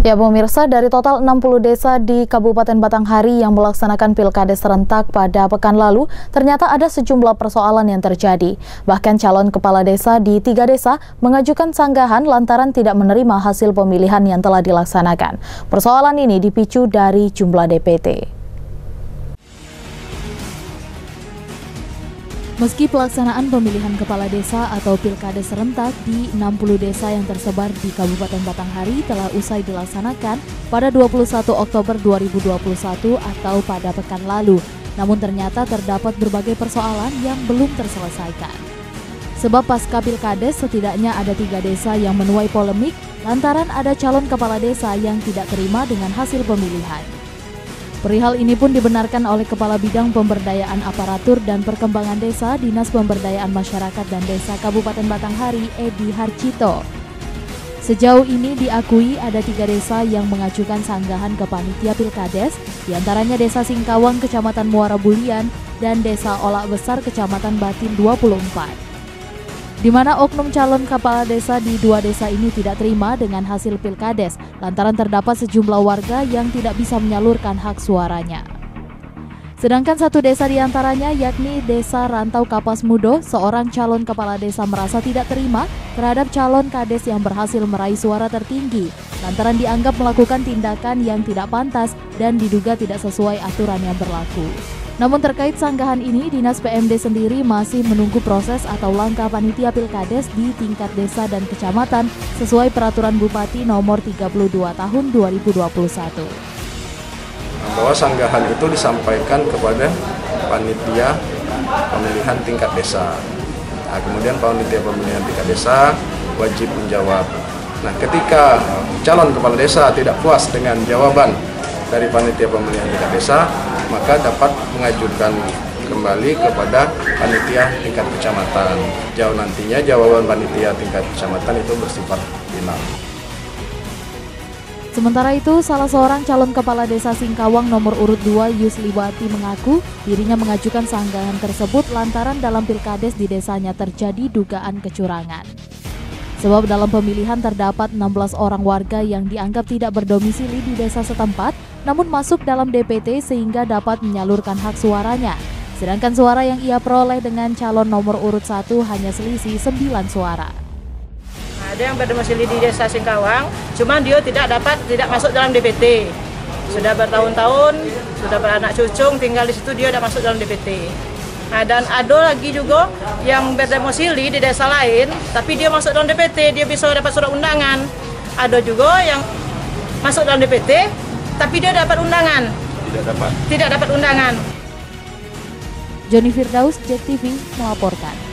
Ya pemirsa, dari total 60 desa di Kabupaten Batanghari yang melaksanakan pilkada serentak pada pekan lalu, ternyata ada sejumlah persoalan yang terjadi. Bahkan calon kepala desa di tiga desa mengajukan sanggahan lantaran tidak menerima hasil pemilihan yang telah dilaksanakan. Persoalan ini dipicu dari jumlah DPT. Meski pelaksanaan pemilihan kepala desa atau pilkada serentak di 60 desa yang tersebar di Kabupaten Batanghari telah usai dilaksanakan pada 21 Oktober 2021 atau pada pekan lalu, namun ternyata terdapat berbagai persoalan yang belum terselesaikan. Sebab pasca pilkades setidaknya ada tiga desa yang menuai polemik lantaran ada calon kepala desa yang tidak terima dengan hasil pemilihan. Perihal ini pun dibenarkan oleh Kepala Bidang Pemberdayaan Aparatur dan Perkembangan Desa Dinas Pemberdayaan Masyarakat dan Desa Kabupaten Batanghari, Edi Harcito. Sejauh ini diakui ada tiga desa yang mengajukan sanggahan ke panitia pilkades, di antaranya Desa Singkawang, Kecamatan Muara Bulian, dan Desa Olak Besar, Kecamatan Batin 24 di mana oknum calon kepala desa di dua desa ini tidak terima dengan hasil pilkades lantaran terdapat sejumlah warga yang tidak bisa menyalurkan hak suaranya. Sedangkan satu desa di antaranya yakni Desa Rantau Kapas Mudo, seorang calon kepala desa merasa tidak terima terhadap calon kades yang berhasil meraih suara tertinggi lantaran dianggap melakukan tindakan yang tidak pantas dan diduga tidak sesuai aturan yang berlaku. Namun terkait sanggahan ini, Dinas PMD sendiri masih menunggu proses atau langkah panitia pilkades di tingkat desa dan kecamatan sesuai peraturan Bupati nomor 32 tahun 2021. Bahwa sanggahan itu disampaikan kepada panitia pemilihan tingkat desa. Nah, kemudian panitia pemilihan tingkat desa wajib menjawab. Nah, ketika calon kepala desa tidak puas dengan jawaban dari panitia pemilihan tingkat desa, maka dapat mengajukan kembali kepada panitia tingkat kecamatan. Jauh nantinya jawaban panitia tingkat kecamatan itu bersifat final. Sementara itu, salah seorang calon kepala desa Singkawang nomor urut 2 Yusliwati mengaku dirinya mengajukan sanggahan tersebut lantaran dalam pilkades di desanya terjadi dugaan kecurangan. Sebab dalam pemilihan terdapat 16 orang warga yang dianggap tidak berdomisili di desa setempat, namun masuk dalam DPT sehingga dapat menyalurkan hak suaranya. Sedangkan suara yang ia peroleh dengan calon nomor urut 1 hanya selisih 9 suara. Ada yang berdomisili di desa Singkawang, cuman dia tidak dapat tidak masuk dalam DPT. Sudah bertahun-tahun, sudah beranak cucung, tinggal di situ dia tidak masuk dalam DPT. Nah, dan ada lagi juga yang berdemonstrasi di desa lain, tapi dia masuk dalam DPT, dia bisa dapat surat undangan. Ada juga yang masuk dalam DPT, tapi dia dapat undangan. Tidak dapat. Tidak dapat undangan. Joni Firdaus, JEK TV melaporkan.